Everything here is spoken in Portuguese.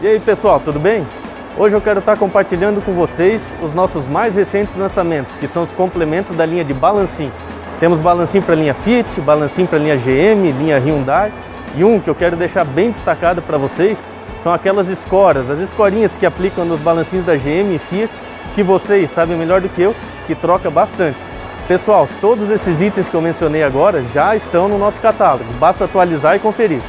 E aí pessoal, tudo bem? Hoje eu quero estar compartilhando com vocês os nossos mais recentes lançamentos, que são os complementos da linha de balancim. Temos balancim para a linha Fiat, balancim para a linha GM, linha Hyundai e um que eu quero deixar bem destacado para vocês são aquelas escoras, as escorinhas que aplicam nos balancinhos da GM e Fiat, que vocês sabem melhor do que eu, que troca bastante. Pessoal, todos esses itens que eu mencionei agora já estão no nosso catálogo, basta atualizar e conferir.